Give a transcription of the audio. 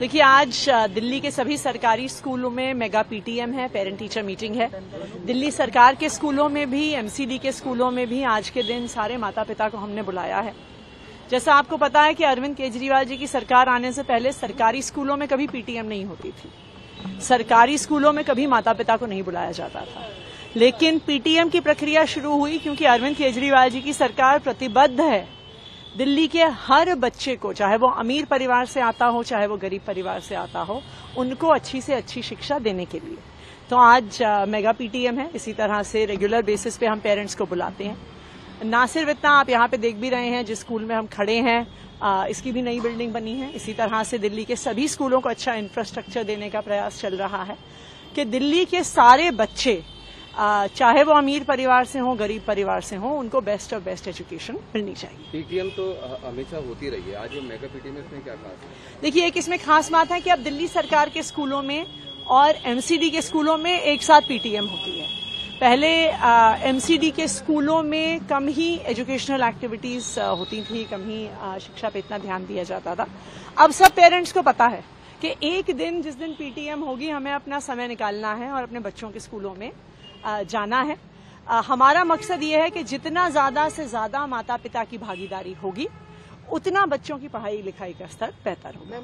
देखिए, आज दिल्ली के सभी सरकारी स्कूलों में मेगा पीटीएम है, पेरेंट टीचर मीटिंग है। दिल्ली सरकार के स्कूलों में भी, एमसीडी के स्कूलों में भी आज के दिन सारे माता पिता को हमने बुलाया है। जैसा आपको पता है कि अरविंद केजरीवाल जी की सरकार आने से पहले सरकारी स्कूलों में कभी पीटीएम नहीं होती थी। सरकारी स्कूलों में कभी माता पिता को नहीं बुलाया जाता था। लेकिन पीटीएम की प्रक्रिया शुरू हुई क्योंकि अरविंद केजरीवाल जी की सरकार प्रतिबद्ध है। दिल्ली के हर बच्चे को चाहे वो अमीर परिवार से आता हो चाहे वो गरीब परिवार से आता हो उनको अच्छी से अच्छी शिक्षा देने के लिए। तो आज मेगा पीटीएम है इसी तरह से रेगुलर बेसिस पे हम पेरेंट्स को बुलाते हैं। ना सिर्फ़ इतना आप यहाँ पे देख भी रहे हैं जिस स्कूल में हम खड़े हैं आ, इसकी भी नई बिल्डिंग बनी है। इसी तरह से दिल्ली के सभी स्कूलों को अच्छा इंफ्रास्ट्रक्चर देने का प्रयास चल रहा है। कि दिल्ली के सारे बच्चे चाहे वो अमीर परिवार से हो गरीब परिवार से हो उनको बेस्ट ऑफ़ बेस्ट एजुकेशन मिलनी चाहिए। पीटीएम तो हमेशा होती रही है। आज जो मेगा पीटीएम इसमें क्या खास है? देखिए एक इसमें खास बात है कि अब दिल्ली सरकार के स्कूलों में और एमसीडी के स्कूलों में एक साथ पीटीएम होती है। पहले एमसीडी के स्कूलों में कम ही एजुकेशनल एक्टिविटीज़ होती थी कम ही शिक्षा पे इतना ध्यान दिया जाता था। अब सब पेरेंट्स को पता है कि एक दिन जिस दिन पीटीएम होगी हमें अपना समय निकालना है और अपने बच्चों के स्कूलों में। जाना है। हमारा मकसद ये है कि जितना ज़्यादा से ज़्यादा माता पिता की भागीदारी होगी, उतना बच्चों की पढ़ाई लिखाई का स्तर बेहतर होगा।